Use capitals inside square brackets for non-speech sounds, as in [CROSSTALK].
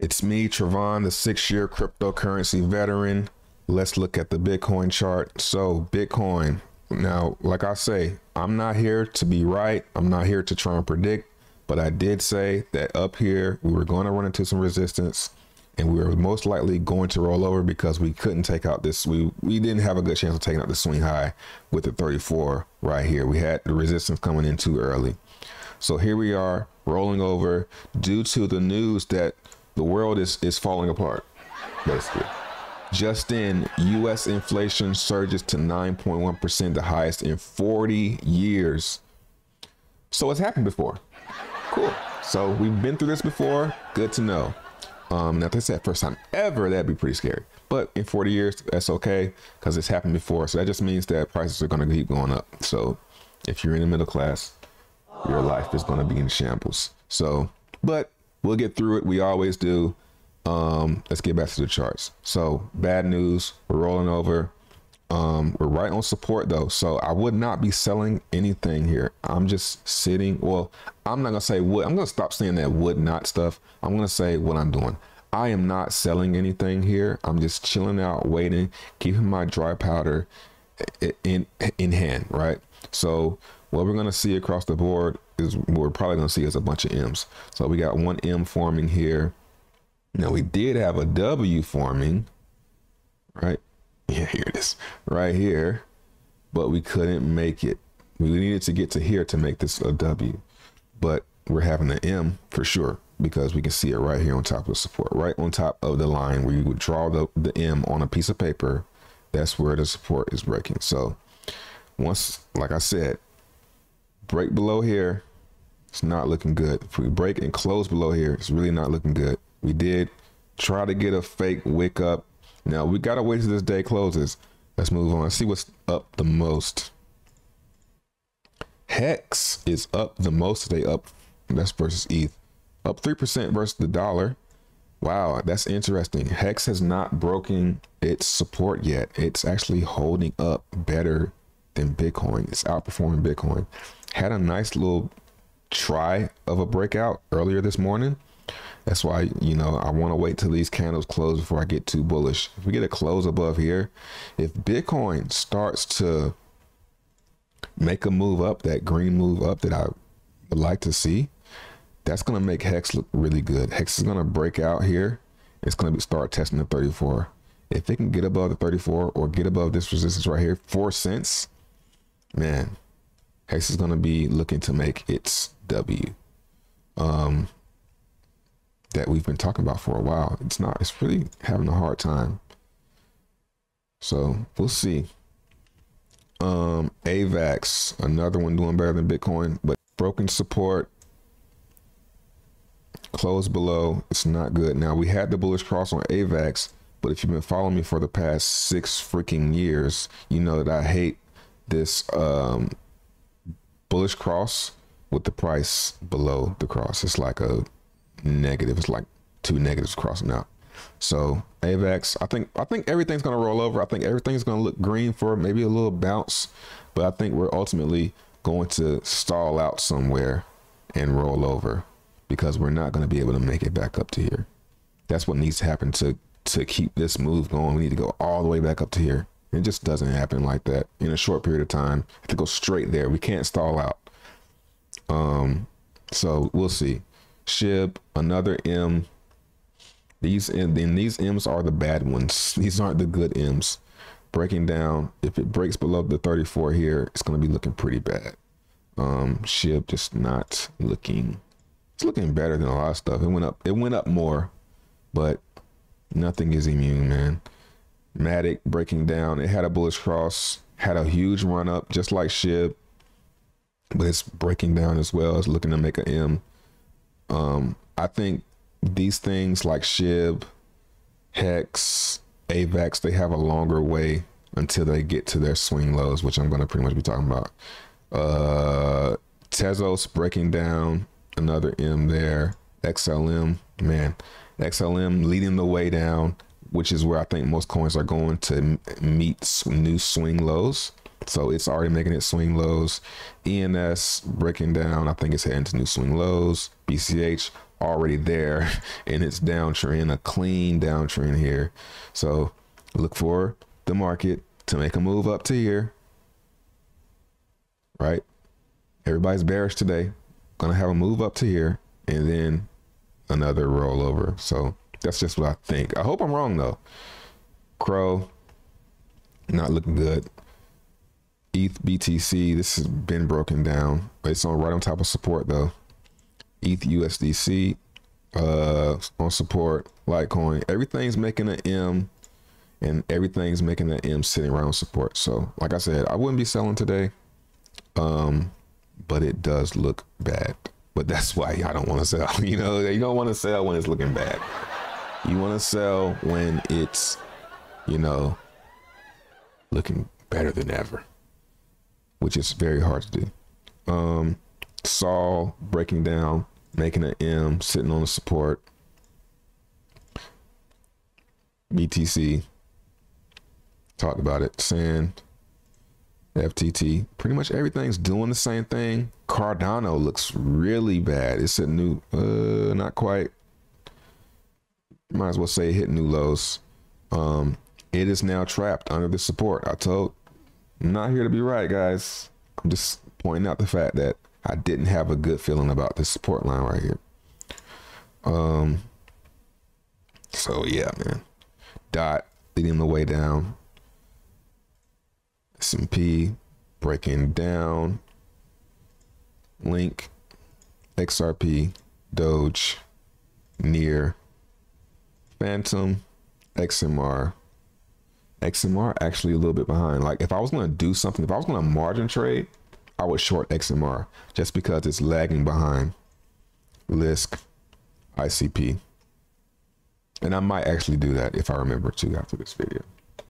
It's me, TrVon, the six year cryptocurrency veteran. Let's look at the Bitcoin chart. So, Bitcoin. Now, like I say, I'm not here to be right. I'm not here to try and predict, but I did say that up here we were going to run into some resistance and we were most likely going to roll over because we couldn't take out this. We we didn't have a good chance of taking out the swing high with the 34 right here. We had the resistance coming in too early. So here we are rolling over due to the news that the world is is falling apart, basically. Just in, U.S. inflation surges to 9.1%, the highest in 40 years. So it's happened before. Cool. So we've been through this before. Good to know. Um, now, if is that first time ever, that'd be pretty scary. But in 40 years, that's okay because it's happened before. So that just means that prices are going to keep going up. So if you're in the middle class, your life is going to be in shambles. So, but we'll get through it. We always do. Um, let's get back to the charts. So bad news, we're rolling over. Um, we're right on support though, so I would not be selling anything here. I'm just sitting. Well, I'm not gonna say would. I'm gonna stop saying that would not stuff. I'm gonna say what I'm doing. I am not selling anything here. I'm just chilling out, waiting, keeping my dry powder in in hand. Right. So what we're gonna see across the board is we're probably gonna see is a bunch of M's. So we got one M forming here. Now we did have a W forming, right? Yeah, here it is, right here. But we couldn't make it. We needed to get to here to make this a W. But we're having an M for sure because we can see it right here on top of the support, right on top of the line where you would draw the, the M on a piece of paper. That's where the support is breaking. So once, like I said, break below here, it's not looking good. If we break and close below here, it's really not looking good. We did try to get a fake wick up. Now we gotta wait till this day closes. Let's move on. See what's up the most. Hex is up the most today. Up that's versus ETH. Up three percent versus the dollar. Wow, that's interesting. Hex has not broken its support yet. It's actually holding up better than Bitcoin. It's outperforming Bitcoin. Had a nice little try of a breakout earlier this morning that's why, you know, I want to wait till these candles close before I get too bullish. If we get a close above here, if Bitcoin starts to make a move up, that green move up that I would like to see, that's going to make Hex look really good. Hex is going to break out here. It's going to start testing the 34. If it can get above the 34 or get above this resistance right here, four cents, man, Hex is going to be looking to make its W. Um, that we've been talking about for a while. It's not, it's really having a hard time. So we'll see. Um, AVAX, another one doing better than Bitcoin, but broken support. Close below. It's not good. Now we had the bullish cross on AVAX, but if you've been following me for the past six freaking years, you know that I hate this um, bullish cross with the price below the cross. It's like a negative. It's like two negatives crossing out. So AVAX, I think I think everything's gonna roll over. I think everything's gonna look green for maybe a little bounce, but I think we're ultimately going to stall out somewhere and roll over because we're not gonna be able to make it back up to here. That's what needs to happen to to keep this move going. We need to go all the way back up to here. It just doesn't happen like that in a short period of time. to go straight there. We can't stall out. Um, so we'll see. SHIB, another M. These and then these M's are the bad ones. These aren't the good M's. Breaking down, if it breaks below the 34 here, it's to be looking pretty bad. Um, SHIB just not looking. It's looking better than a lot of stuff. It went up. It went up more, but nothing is immune, man. Matic breaking down. It had a bullish cross. Had a huge run up, just like SHIB, but it's breaking down as well. It's looking to make an M. Um, I think these things like SHIB, Hex, AVAX, they have a longer way until they get to their swing lows, which I'm going to pretty much be talking about. Uh, Tezos breaking down another M there. XLM, man, XLM leading the way down, which is where I think most coins are going to meet new swing lows. So it's already making it swing lows. ENS breaking down. I think it's heading to new swing lows. BCH already there [LAUGHS] in its downtrend, a clean downtrend here. So look for the market to make a move up to here. Right? Everybody's bearish today. Gonna have a move up to here and then another rollover. So that's just what I think. I hope I'm wrong though. CRO, not looking good. ETH BTC, this has been broken down. It's on right on top of support though. ETH USDC, uh, on support. Litecoin, everything's making an M, and everything's making an M sitting around support. So, like I said, I wouldn't be selling today, um, but it does look bad. But that's why I don't want to sell. [LAUGHS] You know, you don't want to sell when it's looking bad. You want to sell when it's, you know, looking better than ever, which is very hard to do. Um, Sol breaking down, making an M, sitting on the support. BTC talked about it. Sand, FTT, pretty much everything's doing the same thing. Cardano looks really bad. It's a new, uh, not quite. Might as well say hit new lows. Um, it is now trapped under the support. I told, Not here to be right, guys. I'm just pointing out the fact that I didn't have a good feeling about this support line right here. Um. So yeah, man. Dot leading the way down. S&P breaking down. Link, XRP, Doge, Near, Fantom, XMR. XMR actually a little bit behind. Like if I was gonna do something, if I was gonna margin trade, I would short XMR just because it's lagging behind Lisk, ICP. And I might actually do that if I remember to after this video.